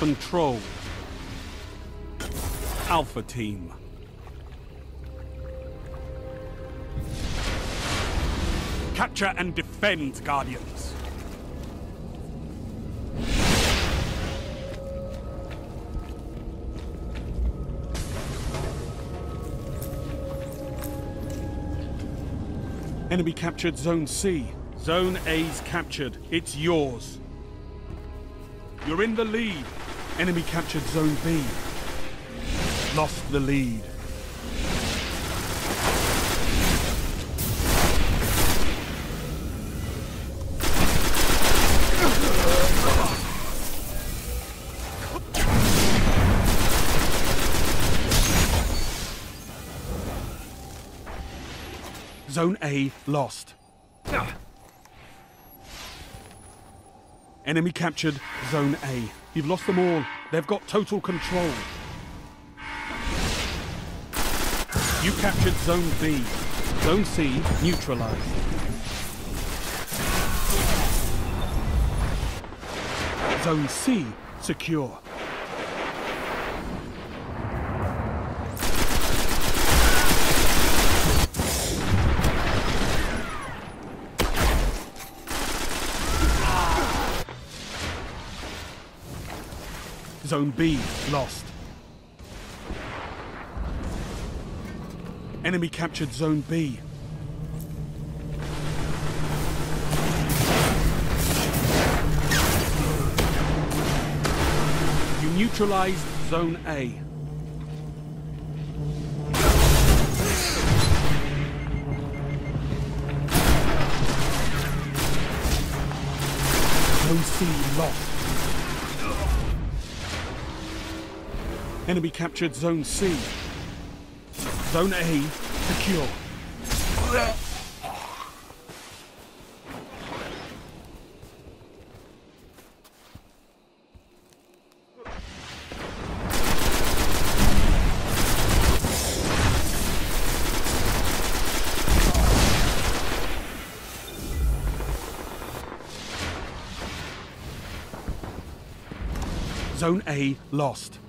control. Alpha Team. Capture and defend, Guardians. Enemy captured Zone C. Zone A's captured. It's yours. You're in the lead. Enemy captured Zone B. Lost the lead. Zone A lost. Enemy captured Zone A. You've lost them all. They've got total control. You captured Zone B. Zone C neutralized. Zone C secure. Zone B lost. Enemy captured Zone B. You neutralized Zone A. Zone C lost. Enemy captured Zone C. Zone A secure. Zone A lost.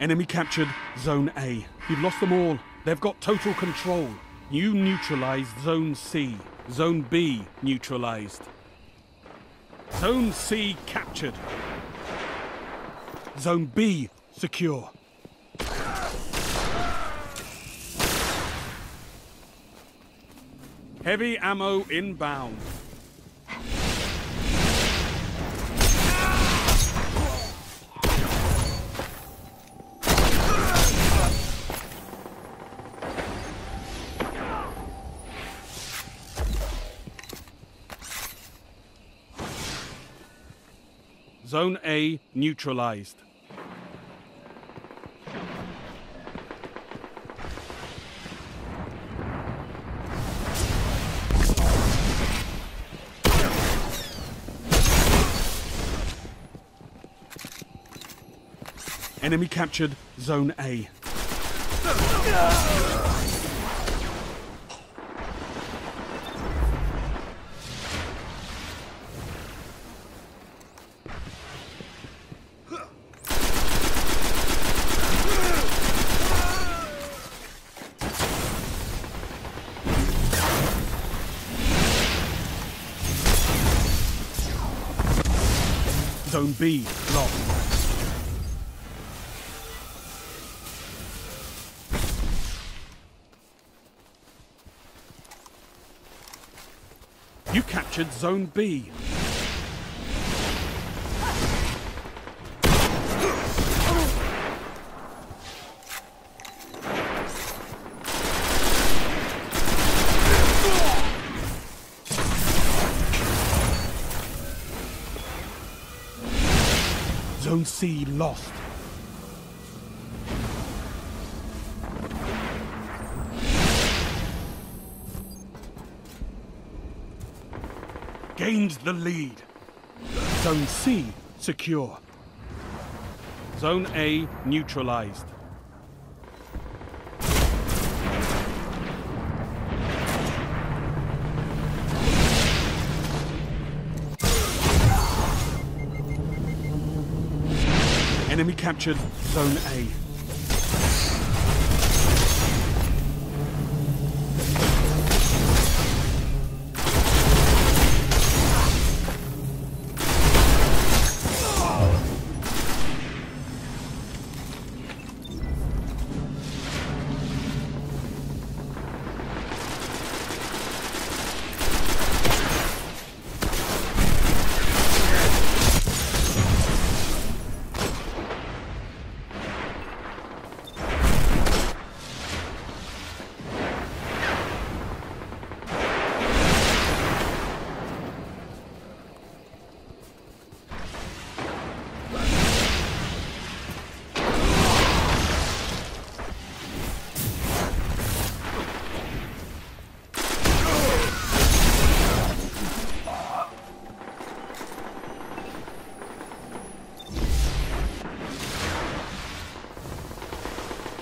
Enemy captured Zone A. You've lost them all. They've got total control. You neutralized Zone C. Zone B neutralized. Zone C captured. Zone B secure. Heavy ammo inbound. Zone A neutralized. Enemy captured Zone A. Zone B lost. You captured Zone B. Zone C lost. Gained the lead. Zone C secure. Zone A neutralized. Enemy captured Zone A.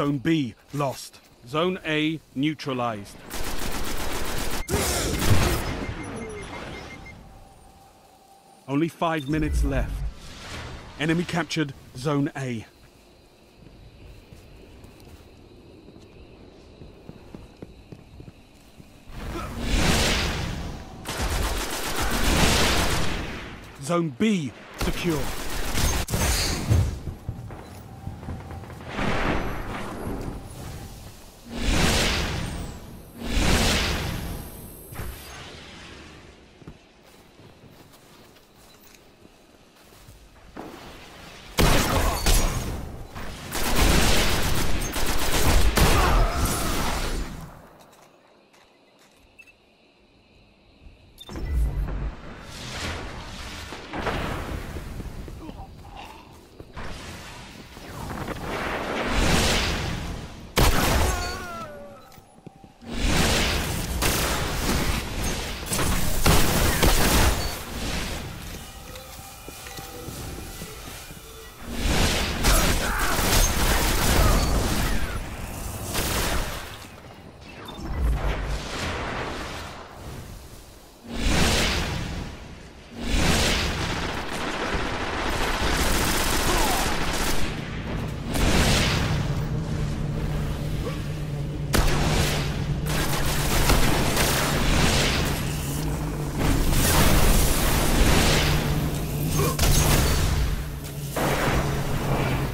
Zone B lost. Zone A neutralized. Only five minutes left. Enemy captured Zone A. Zone B secure.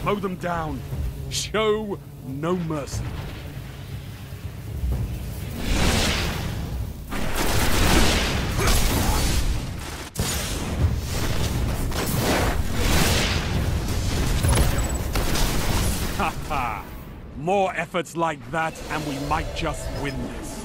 Mow them down. Show no mercy. More efforts like that and we might just win this.